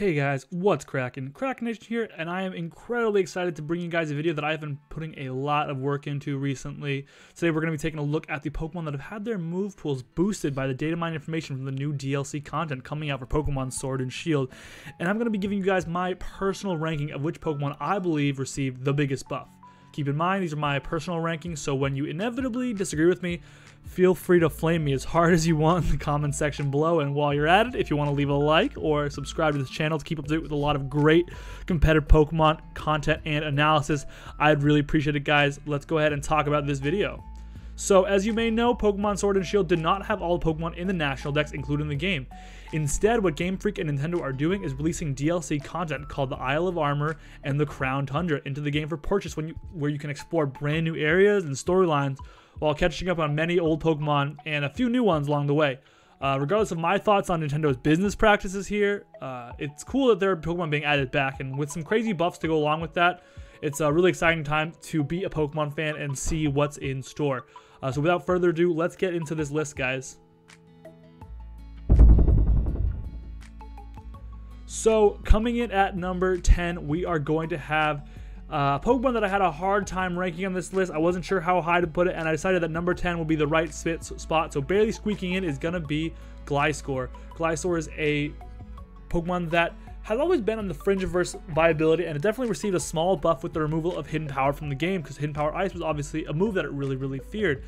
Hey guys, what's cracking? Krakenation here, and I am incredibly excited to bring you guys a video that I've been putting a lot of work into recently. Today we're going to be taking a look at the Pokemon that have had their move pools boosted by the data mine information from the new DLC content coming out for Pokemon Sword and Shield. And I'm going to be giving you guys my personal ranking of which Pokemon I believe received the biggest buff. Keep in mind, these are my personal rankings, so when you inevitably disagree with me, feel free to flame me as hard as you want in the comment section below. And while you're at it, if you want to leave a like or subscribe to this channel to keep up to date with a lot of great competitive Pokemon content and analysis, I'd really appreciate it, guys. Let's go ahead and talk about this video. So, as you may know, Pokemon Sword and Shield did not have all the Pokemon in the National Dex included in the game. Instead, what Game Freak and Nintendo are doing is releasing DLC content called the Isle of Armor and the Crown Tundra into the game for purchase you, where you can explore brand new areas and storylines while catching up on many old Pokemon and a few new ones along the way. Uh, regardless of my thoughts on Nintendo's business practices here, uh, it's cool that there are Pokemon being added back, and with some crazy buffs to go along with that, it's a really exciting time to be a Pokemon fan and see what's in store. Uh, so without further ado, let's get into this list, guys. So coming in at number 10, we are going to have uh, Pokemon that I had a hard time ranking on this list. I wasn't sure how high to put it, and I decided that number 10 would be the right spot. So barely squeaking in is going to be Gliscor. Gliscor is a Pokemon that has always been on the fringe of viability, and it definitely received a small buff with the removal of Hidden Power from the game, because Hidden Power Ice was obviously a move that it really, really feared.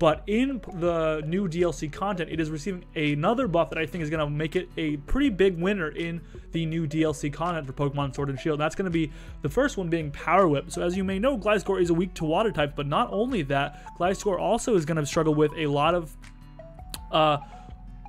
But in the new DLC content, it is receiving another buff that I think is going to make it a pretty big winner in the new DLC content for Pokemon Sword and Shield. That's going to be the first one being Power Whip. So as you may know, Gliscor is a weak to water type, but not only that, Gliscor also is going to struggle with a lot of uh,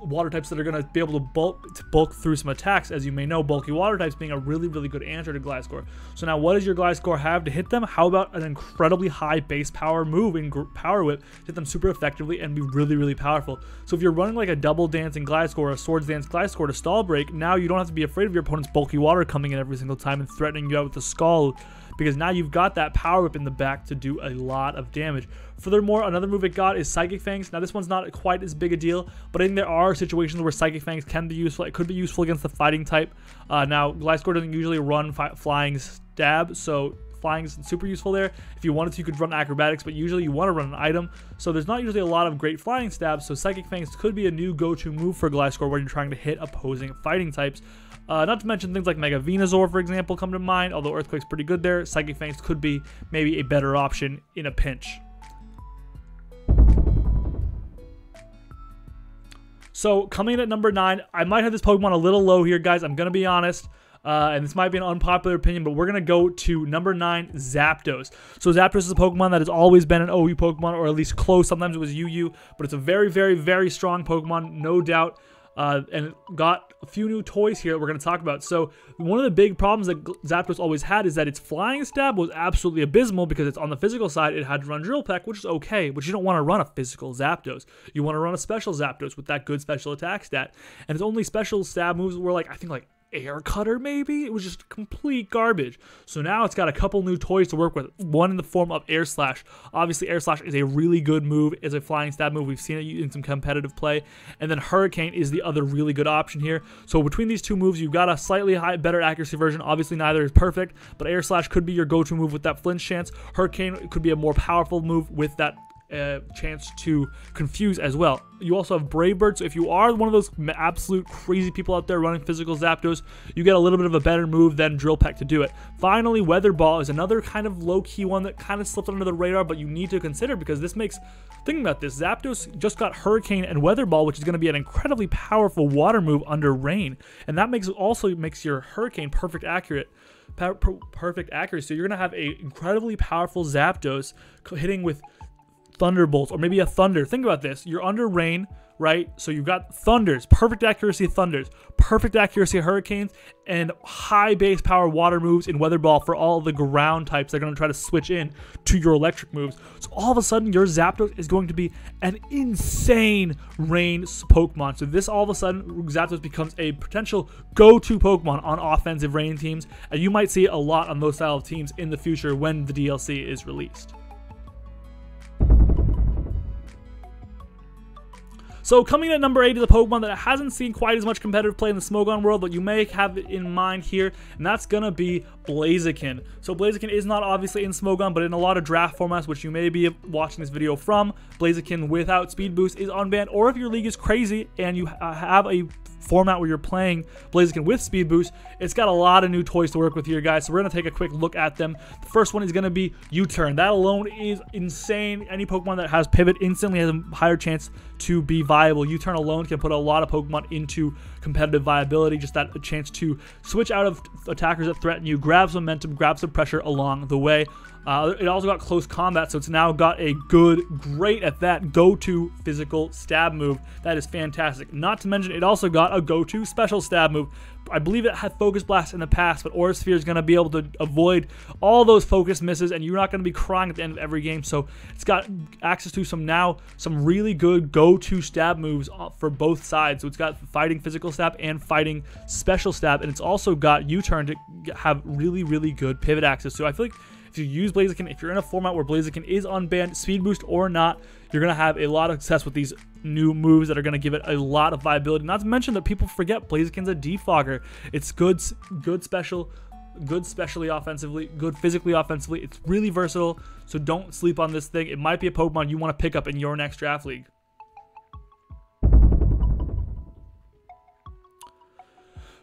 water types that are going to be able to bulk, to bulk through some attacks. As you may know, bulky water types being a really, really good answer to Gliscor. So now what does your Gliscor have to hit them? How about an incredibly high base power move in Power Whip, hit them super effectively and be really, really powerful. So if you're running like a double dance dancing Gliscor or a swords dance Gliscor to stall break, now you don't have to be afraid of your opponent's bulky water coming in every single time and threatening you out with the Scald because now you've got that power whip in the back to do a lot of damage. Furthermore, another move it got is Psychic Fangs. Now this one's not quite as big a deal, but I think there are situations where Psychic Fangs can be useful. It could be useful against the fighting type. Uh, now, Gliscor doesn't usually run flying stab, so flying is super useful there. If you wanted to, you could run acrobatics, but usually you want to run an item. So there's not usually a lot of great flying stabs, so Psychic Fangs could be a new go-to move for Gliscor when you're trying to hit opposing fighting types. Uh, not to mention things like Mega Venusaur, for example, come to mind. Although Earthquake's pretty good there, Psychic Fangs could be maybe a better option in a pinch. So coming in at number 9, I might have this Pokemon a little low here, guys. I'm going to be honest. Uh, and this might be an unpopular opinion, but we're going to go to number 9, Zapdos. So Zapdos is a Pokemon that has always been an OU Pokemon, or at least close. Sometimes it was UU, but it's a very, very, very strong Pokemon, no doubt uh, and got a few new toys here that we're going to talk about. So one of the big problems that Zapdos always had is that its flying stab was absolutely abysmal because it's on the physical side. It had to run Drill Peck, which is okay, but you don't want to run a physical Zapdos. You want to run a special Zapdos with that good special attack stat. And its only special stab moves were like, I think like air cutter maybe? It was just complete garbage. So now it's got a couple new toys to work with. One in the form of air slash. Obviously air slash is a really good move. Is a flying stab move. We've seen it in some competitive play. And then hurricane is the other really good option here. So between these two moves you've got a slightly high better accuracy version. Obviously neither is perfect but air slash could be your go-to move with that flinch chance. Hurricane could be a more powerful move with that a chance to confuse as well. You also have Brave Bird, so if you are one of those absolute crazy people out there running physical Zapdos, you get a little bit of a better move than Drill Peck to do it. Finally, Weather Ball is another kind of low-key one that kind of slipped under the radar, but you need to consider because this makes, thinking about this, Zapdos just got Hurricane and Weather Ball, which is going to be an incredibly powerful water move under rain, and that makes also makes your Hurricane perfect accurate perfect accuracy. So you're going to have a incredibly powerful Zapdos hitting with thunderbolts or maybe a thunder. Think about this. You're under rain, right? So you've got thunders, perfect accuracy thunders, perfect accuracy hurricanes, and high base power water moves in Weather Ball for all the ground types they're going to try to switch in to your electric moves. So all of a sudden, your Zapdos is going to be an insane rain Pokemon. So this all of a sudden, Zapdos becomes a potential go-to Pokemon on offensive rain teams, and you might see a lot on those style of teams in the future when the DLC is released. So coming in at number 8 is a Pokemon that hasn't seen quite as much competitive play in the Smogon world, but you may have it in mind here, and that's going to be Blaziken. So Blaziken is not obviously in Smogon, but in a lot of draft formats, which you may be watching this video from, Blaziken without Speed Boost is unbanned, or if your league is crazy and you have a format where you're playing Blaziken with Speed Boost, it's got a lot of new toys to work with here, guys. So we're going to take a quick look at them. The first one is going to be U-Turn. That alone is insane. Any Pokemon that has Pivot instantly has a higher chance to be viable. U-Turn alone can put a lot of Pokemon into competitive viability. Just that a chance to switch out of attackers that threaten you, grab some momentum, grab some pressure along the way. Uh, it also got close combat, so it's now got a good, great at that go-to physical stab move. That is fantastic. Not to mention, it also got a go-to special stab move. I believe it had Focus Blast in the past, but Aura Sphere is going to be able to avoid all those focus misses, and you're not going to be crying at the end of every game. So it's got access to some now some really good go-to stab moves uh, for both sides. So it's got fighting physical stab and fighting special stab, and it's also got U-turn to have really, really good pivot access. So I feel like you use Blaziken, if you're in a format where Blaziken is unbanned, speed boost or not, you're going to have a lot of success with these new moves that are going to give it a lot of viability. Not to mention that people forget Blaziken's a defogger. It's good, good special, good specially offensively, good physically offensively. It's really versatile, so don't sleep on this thing. It might be a Pokemon you want to pick up in your next draft league.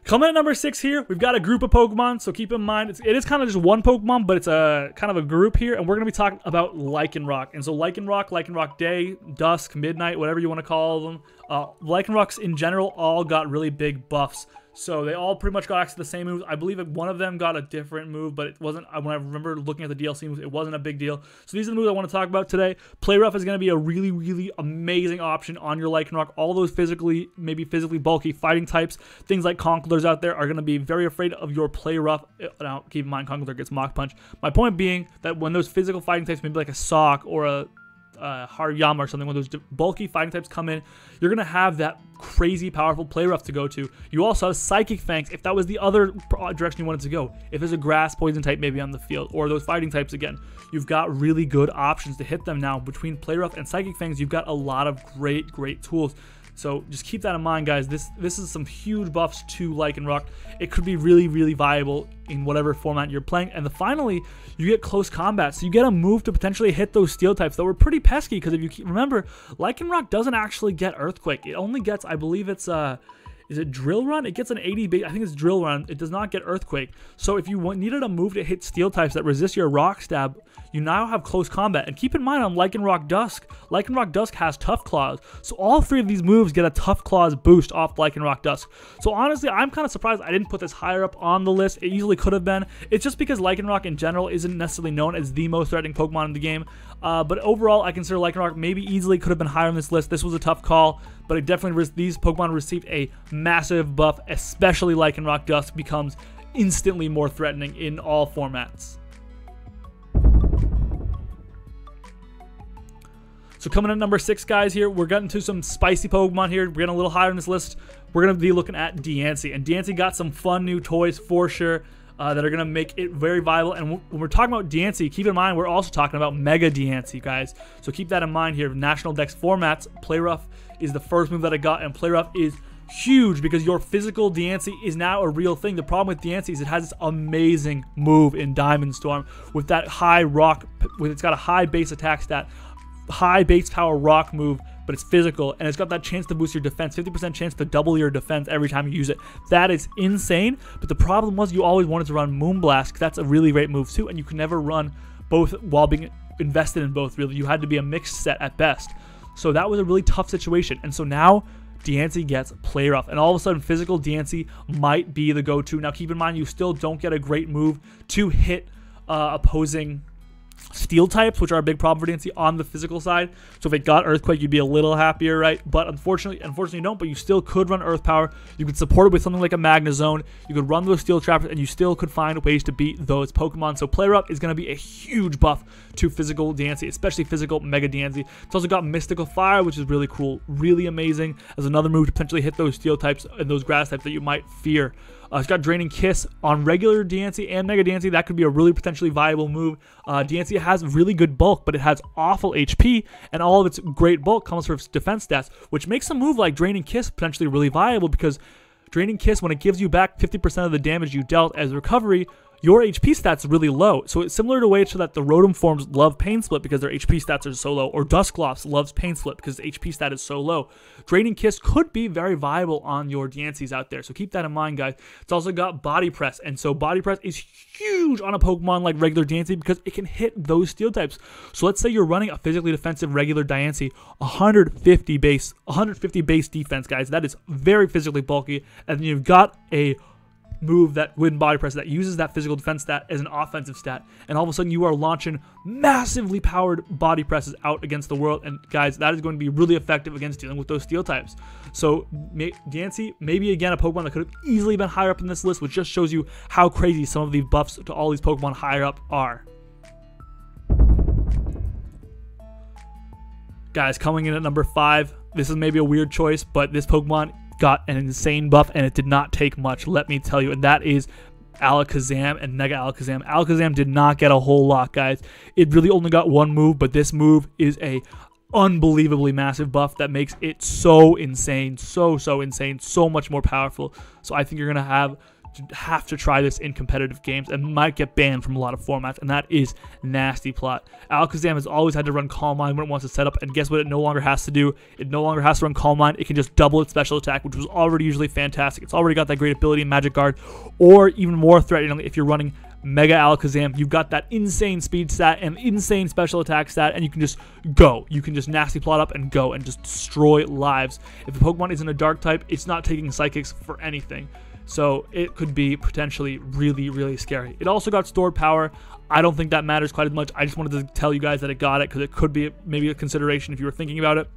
Coming at number six here, we've got a group of Pokemon, so keep in mind, it's, it is kind of just one Pokemon, but it's a kind of a group here, and we're going to be talking about Lycanroc. And so Lycanroc, Lycanroc Day, Dusk, Midnight, whatever you want to call them, uh, Lycanrocs in general all got really big buffs. So they all pretty much got access to the same moves. I believe one of them got a different move, but it wasn't, when I remember looking at the DLC moves, it wasn't a big deal. So these are the moves I want to talk about today. Play Rough is going to be a really, really amazing option on your Lycanroc. All those physically, maybe physically bulky fighting types, things like Conkeldurrs out there are going to be very afraid of your Play Rough. Uh, now, keep in mind, Conkeldurr gets Mach Punch. My point being that when those physical fighting types, maybe like a Sawk or a uh, Hariyama or something, when those bulky fighting types come in, you're going to have that crazy powerful play rough to go to. You also have Psychic Fangs if that was the other direction you wanted to go. If there's a grass poison type maybe on the field, or those fighting types again, you've got really good options to hit them now. Between Play Rough and Psychic Fangs, you've got a lot of great, great tools. So just keep that in mind, guys. This this is some huge buffs to Lycanroc. It could be really, really viable in whatever format you're playing. And the, finally, you get close combat. So you get a move to potentially hit those steel types that were pretty pesky because if you keep, remember, Lycanroc doesn't actually get Earthquake. It only gets, I believe it's... uh is it Drill Run? It gets an 80 base. I think it's Drill Run. It does not get Earthquake. So if you needed a move to hit steel types that resist your Rock Stab, you now have close combat. And keep in mind on Lycanroc Dusk, Lycanroc Dusk has Tough Claws. So all three of these moves get a Tough Claws boost off Lycanroc Dusk. So honestly, I'm kind of surprised I didn't put this higher up on the list. It easily could have been. It's just because Lycanroc in general isn't necessarily known as the most threatening Pokemon in the game. Uh, but overall, I consider Lycanroc maybe easily could have been higher on this list. This was a tough call, but it definitely these Pokemon received a massive buff, especially Lycanroc Dusk becomes instantly more threatening in all formats. So coming at number six, guys, here, we're getting to some spicy Pokemon here. We're getting a little higher on this list. We're going to be looking at Diancie. And Diancie got some fun new toys for sure uh, that are going to make it very viable. And when we're talking about Diancie, keep in mind, we're also talking about Mega Diancie, guys. So keep that in mind here. National Dex formats, Play Rough is the first move that I got, and Play Rough is huge because your physical Diancie is now a real thing. The problem with Diancie is it has this amazing move in Diamond Storm with that high rock, with it's got a high base attack stat, high base power rock move, but it's physical and it's got that chance to boost your defense 50% chance to double your defense every time you use it. That is insane but the problem was you always wanted to run moonblast because that's a really great move too and you can never run both while being invested in both really. You had to be a mixed set at best so that was a really tough situation and so now Diancie gets play rough, and all of a sudden, physical Diancie might be the go-to. Now, keep in mind, you still don't get a great move to hit uh, opposing steel types, which are a big problem for Diancie on the physical side. So if it got Earthquake, you'd be a little happier, right? But unfortunately, unfortunately you don't, but you still could run Earth Power. You could support it with something like a Magnezone. You could run those Steel Traps, and you still could find ways to beat those Pokemon. So Play Rough is going to be a huge buff to physical Diancie, especially physical Mega Diancie. It's also got Mystical Fire, which is really cool, really amazing as another move to potentially hit those Steel types and those Grass types that you might fear. Uh, it's got Draining Kiss on regular Diancie and Mega Diancie. That could be a really potentially viable move. Uh, Diancie has really good bulk, but it has awful HP, and all of its great bulk comes from its defense stats, which makes a move like Draining Kiss potentially really viable because Draining Kiss, when it gives you back 50% of the damage you dealt as recovery, your HP stats really low. So it's similar to ways so that the Rotom forms love Pain Split because their HP stats are so low, or Dusclops loves Pain Split because HP stat is so low. Draining Kiss could be very viable on your Diancies out there. So keep that in mind, guys. It's also got Body Press, and so Body Press is huge on a Pokemon like regular Diancie because it can hit those steel types. So let's say you're running a physically defensive regular Diancie, 150 base, 150 base defense, guys. That is very physically bulky, and you've got a move that win body press that uses that physical defense stat as an offensive stat, and all of a sudden you are launching massively powered body presses out against the world. And guys, that is going to be really effective against dealing with those steel types. So Diancie, maybe again a Pokemon that could have easily been higher up in this list, which just shows you how crazy some of these buffs to all these Pokemon higher up are. Guys, coming in at number five, this is maybe a weird choice, but this Pokemon got an insane buff, and it did not take much, let me tell you. And that is Alakazam and Mega Alakazam. Alakazam did not get a whole lot, guys. It really only got one move, but this move is a unbelievably massive buff that makes it so insane, so so insane, so much more powerful. So I think you're gonna have have to try this in competitive games and might get banned from a lot of formats, and that is nasty plot. Alakazam has always had to run Calm Mind when it wants to set up, and guess what it no longer has to do? It no longer has to run Calm Mind. It can just double its special attack, which was already usually fantastic. It's already got that great ability in Magic Guard, or even more threatening if you're running Mega Alakazam, you've got that insane speed stat and insane special attack stat, and you can just go. You can just nasty plot up and go and just destroy lives. If the Pokemon isn't a dark type, it's not taking psychics for anything. So it could be potentially really, really scary. It also got stored power. I don't think that matters quite as much. I just wanted to tell you guys that it got it because it could be maybe a consideration if you were thinking about it.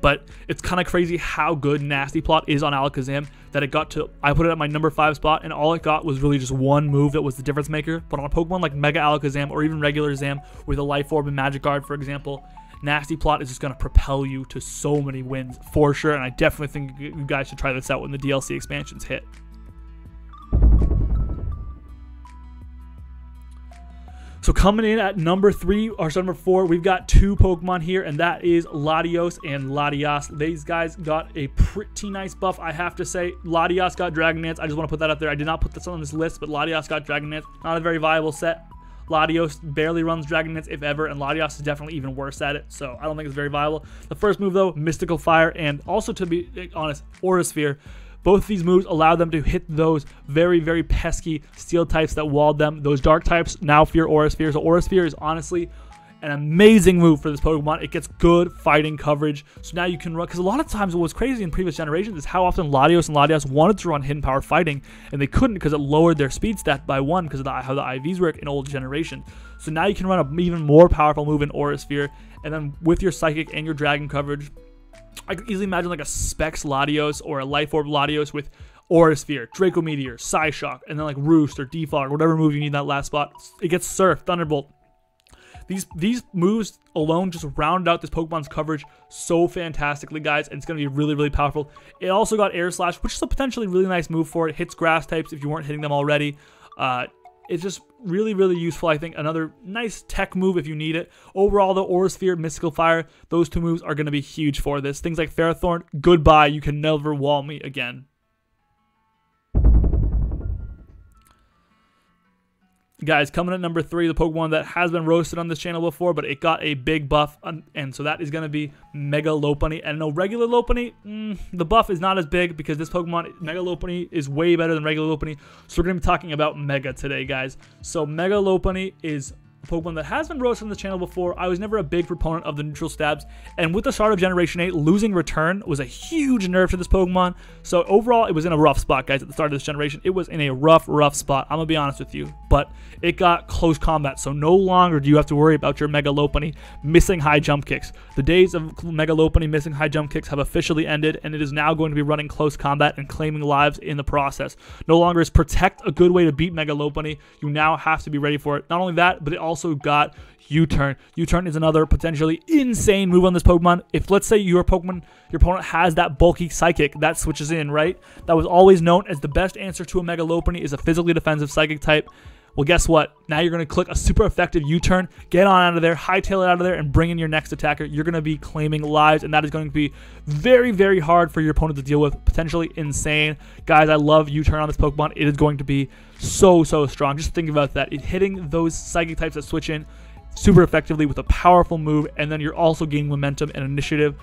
But it's kind of crazy how good Nasty Plot is on Alakazam that it got to. I put it at my number five spot, and all it got was really just one move that was the difference maker. But on a Pokemon like Mega Alakazam or even regular Zam with a Life Orb and Magic Guard, for example, Nasty Plot is just going to propel you to so many wins for sure. And I definitely think you guys should try this out when the DLC expansions hit. So coming in at number three or number four, we've got two Pokemon here, and that is Latios and Latias. These guys got a pretty nice buff, I have to say. Latias got Dragon Dance. I just want to put that up there. I did not put this on this list, but Latias got Dragon Dance. Not a very viable set. Latios barely runs Dragon Dance, if ever, and Latios is definitely even worse at it, so I don't think it's very viable. The first move, though, Mystical Fire, and also, to be honest, Aura Sphere. Both these moves allow them to hit those very, very pesky steel types that walled them. Those dark types now fear Aura Sphere. So Aura Sphere is honestly an amazing move for this Pokemon. It gets good fighting coverage. So now you can run, because a lot of times what was crazy in previous generations is how often Latios and Latias wanted to run hidden power fighting, and they couldn't because it lowered their speed stat by one because of the, how the IVs work in old generations. So now you can run an even more powerful move in Aura Sphere, and then with your Psychic and your Dragon coverage, I could easily imagine like a Specs Latios or a Life Orb Latios with Aura Sphere, Draco Meteor, Psyshock, and then like Roost or Defog, whatever move you need in that last spot. It gets Surf, Thunderbolt, these these moves alone just round out this Pokemon's coverage so fantastically, guys, and it's going to be really, really powerful. It also got Air Slash, which is a potentially really nice move for it. Hits grass types if you weren't hitting them already. Uh, it's just really, really useful. I think another nice tech move if you need it. Overall, the Aura Sphere, Mystical Fire, those two moves are going to be huge for this. Things like Ferrothorn, goodbye. You can never wall me again. Guys, coming at number three, the Pokemon that has been roasted on this channel before, but it got a big buff, and so that is going to be Mega Lopunny. And no, regular Lopunny, mm, the buff is not as big because this Pokemon, Mega Lopunny, is way better than regular Lopunny. So we're going to be talking about Mega today, guys. So Mega Lopunny is Pokemon that has been roasted on the channel before. I was never a big proponent of the neutral stabs, and with the start of Generation 8, losing Return was a huge nerf to this Pokemon. So overall, it was in a rough spot, guys, at the start of this generation. It was in a rough, rough spot. I'm going to be honest with you, but it got close combat, so no longer do you have to worry about your Mega Lopunny missing high jump kicks. The days of Mega Lopunny missing high jump kicks have officially ended, and it is now going to be running close combat and claiming lives in the process. No longer is Protect a good way to beat Mega Lopunny. You now have to be ready for it. Not only that, but it also also got U-turn. U-turn is another potentially insane move on this Pokemon. If let's say your Pokemon, your opponent has that bulky Psychic, that switches in, right? That was always known as the best answer to a Mega Lopunny is a physically defensive Psychic type. Well, guess what? Now you're going to click a super effective U-turn, get on out of there, hightail it out of there, and bring in your next attacker. You're going to be claiming lives, and that is going to be very, very hard for your opponent to deal with. Potentially insane. Guys, I love U-turn on this Pokemon. It is going to be so, so strong. Just think about that. It hitting those Psychic types that switch in super effectively with a powerful move, and then you're also gaining momentum and initiative.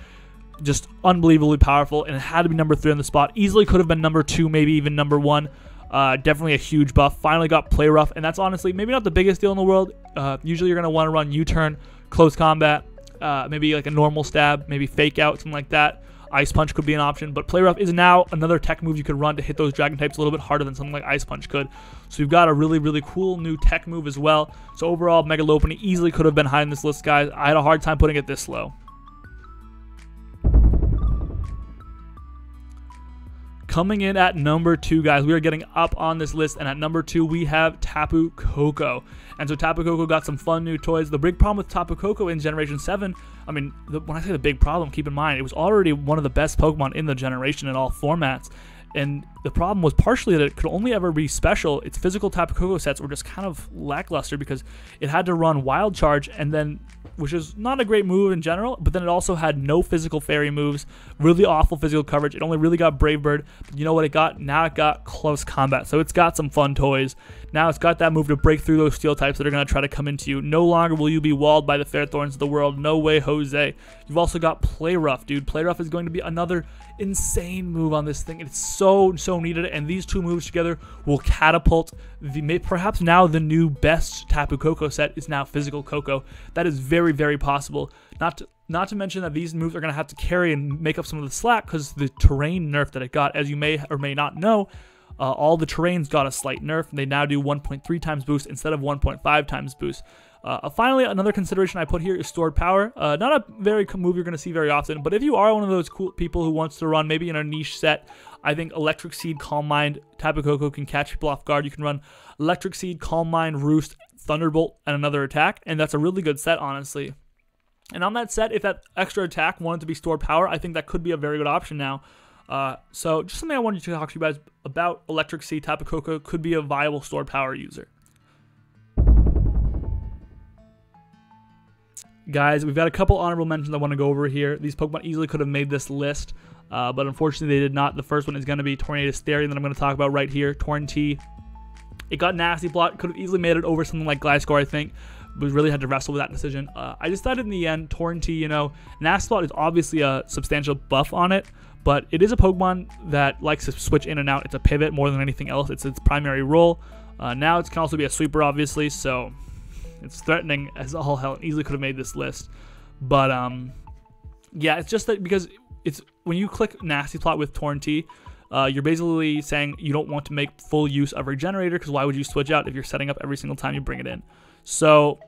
Just unbelievably powerful, and it had to be number three on the spot. Easily could have been number two, maybe even number one. Uh, definitely a huge buff. Finally got play rough, and that's honestly maybe not the biggest deal in the world. Uh, usually you're going to want to run U-turn, close combat, uh, maybe like a normal stab, maybe fake out, something like that. Ice Punch could be an option, but Play Rough is now another tech move you could run to hit those Dragon types a little bit harder than something like Ice Punch could. So you've got a really, really cool new tech move as well. So overall, Mega Lopunny easily could have been high in this list, guys. I had a hard time putting it this low. Coming in at number two, guys, we are getting up on this list, and at number two, we have Tapu Koko. And so Tapu Koko got some fun new toys. The big problem with Tapu Koko in Generation 7, I mean, the, when I say the big problem, keep in mind, it was already one of the best Pokemon in the generation in all formats. And the problem was partially that it could only ever be special. Its physical Tapu sets were just kind of lackluster because it had to run Wild Charge and then which is not a great move in general, but then it also had no physical fairy moves, really awful physical coverage. It only really got Brave Bird. But you know what it got? Now it got close combat. So it's got some fun toys. Now it's got that move to break through those steel types that are going to try to come into you. No longer will you be walled by the Ferrothorns of the world. No way, Jose. You've also got Play Rough, dude. Play Rough is going to be another insane move on this thing. It's so, so needed. And these two moves together will catapult the perhaps now the new best Tapu Koko set is now Physical Koko. That is very, very possible. Not to, not to mention that these moves are going to have to carry and make up some of the slack because the terrain nerf that it got, as you may or may not know, uh, all the terrains got a slight nerf. They now do 1.3 times boost instead of 1.5 times boost. Uh, finally, another consideration I put here is stored power. Uh, not a very move you're going to see very often, but if you are one of those cool people who wants to run maybe in a niche set, I think Electric Seed, Calm Mind, Tapu Koko can catch people off guard. You can run Electric Seed, Calm Mind, Roost, Thunderbolt, and another attack, and that's a really good set, honestly. And on that set, if that extra attack wanted to be stored power, I think that could be a very good option now. Uh, so just something I wanted to talk to you guys about Electric Seed Tapu Koko could be a viable stored power user. Guys, we've got a couple honorable mentions I want to go over here. These Pokemon easily could have made this list, uh, but unfortunately they did not. The first one is going to be Tornadus Therian that I'm going to talk about right here, Torn-T. It got Nasty Plot, could have easily made it over something like Gliscor, I think, we really had to wrestle with that decision. Uh, I decided in the end, Torn-T, you know, Nasty Plot is obviously a substantial buff on it, but it is a Pokemon that likes to switch in and out. It's a pivot more than anything else. It's its primary role. Uh, now it can also be a sweeper, obviously, so it's threatening as all hell. It easily could have made this list. But, um, yeah, it's just that because it's when you click Nasty Plot with Torn-T, uh, you're basically saying you don't want to make full use of Regenerator because why would you switch out if you're setting up every single time you bring it in? So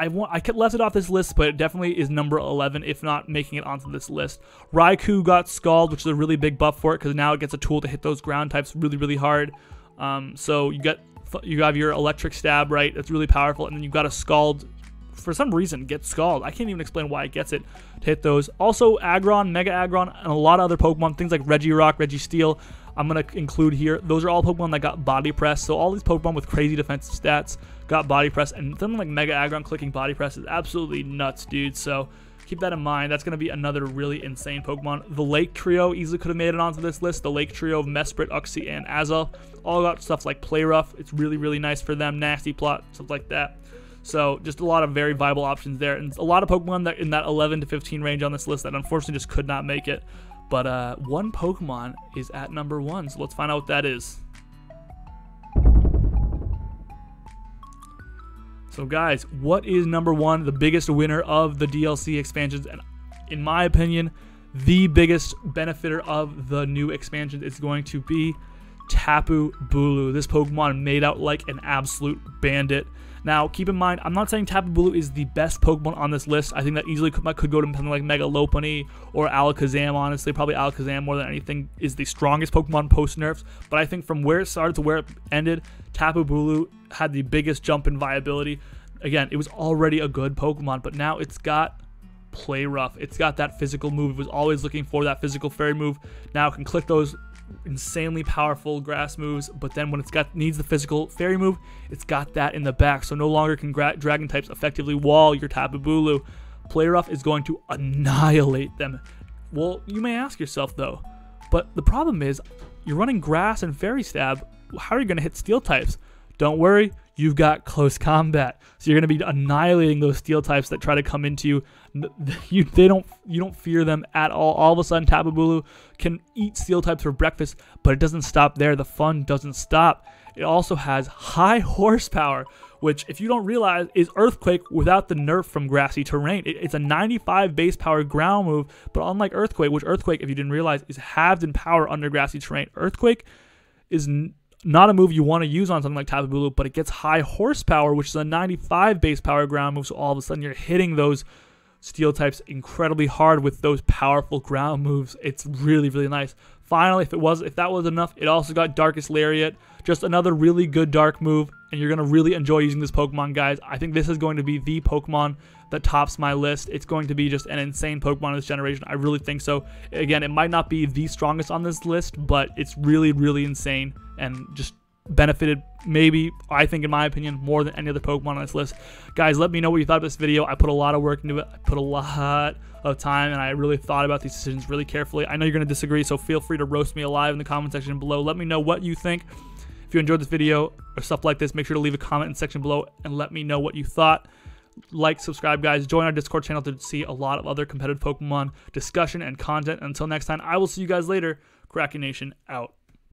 I want I left it off this list, but it definitely is number 11, if not making it onto this list. Raikou got Scald, which is a really big buff for it because now it gets a tool to hit those ground types really, really hard. Um, so you get you have your electric stab, right? That's really powerful, and then you've got a Scald. For some reason, get Scald. I can't even explain why it gets it to hit those. Also, Aggron, Mega Aggron, and a lot of other Pokemon, things like Regirock, Registeel, I'm going to include here. Those are all Pokemon that got Body Press. So all these Pokemon with crazy defensive stats got Body Press. And something like Mega Aggron clicking Body Press is absolutely nuts, dude. So keep that in mind. That's going to be another really insane Pokemon. The Lake Trio easily could have made it onto this list. The Lake Trio of Mesprit, Uxie, and Azelf. All got stuff like Play Rough. It's really, really nice for them. Nasty Plot, stuff like that. So just a lot of very viable options there. And a lot of Pokemon that in that 11 to 15 range on this list that unfortunately just could not make it. But uh, one Pokemon is at number one. So let's find out what that is. So guys, what is number one, the biggest winner of the DLC expansions? And in my opinion, the biggest benefiter of the new expansions is going to be Tapu Bulu. This Pokemon made out like an absolute bandit. Now, keep in mind, I'm not saying Tapu Bulu is the best Pokemon on this list. I think that easily could, could go to something like Mega Lopunny or Alakazam, honestly. Probably Alakazam more than anything is the strongest Pokemon post-nerfs. But I think from where it started to where it ended, Tapu Bulu had the biggest jump in viability. again, it was already a good Pokemon, but now it's got play rough. It's got that physical move. It was always looking for that physical fairy move. Now it can click those insanely powerful grass moves, but then when it's got needs the physical fairy move, it's got that in the back. So no longer can gra- dragon types effectively wall your Tapu Bulu. Play rough is going to annihilate them. Well, you may ask yourself though, but the problem is you're running grass and fairy stab. How are you going to hit steel types? Don't worry, you've got close combat. So you're going to be annihilating those steel types that try to come into you. You they don't you don't fear them at all. All of a sudden, Tapu Bulu can eat steel types for breakfast, but it doesn't stop there. The fun doesn't stop. It also has high horsepower, which, if you don't realize, is Earthquake without the nerf from grassy terrain. It, it's a 95 base power ground move, but unlike Earthquake, which Earthquake, if you didn't realize, is halved in power under grassy terrain, Earthquake is not a move you want to use on something like Tapu Bulu, but it gets high horsepower, which is a 95 base power ground move. So all of a sudden you're hitting those steel types incredibly hard with those powerful ground moves. It's really, really nice. Finally, if it was if that was enough, it also got Darkest Lariat. Just another really good dark move, and you're gonna really enjoy using this Pokemon, guys. I think this is going to be the Pokemon that tops my list. It's going to be just an insane Pokemon of this generation. I really think so. Again, it might not be the strongest on this list, but it's really, really insane and just benefited maybe I think in my opinion more than any other Pokemon on this list. Guys, let me know what you thought of this video. I put a lot of work into it. I put a lot of time and I really thought about these decisions really carefully. I know you're going to disagree, so feel free to roast me alive in the comment section below. Let me know what you think. If you enjoyed this video or stuff like this, make sure to leave a comment in section below and let me know what you thought. Like, subscribe, guys. Join our Discord channel to see a lot of other competitive Pokemon discussion and content. Until next time, I will see you guys later. Krakenation out.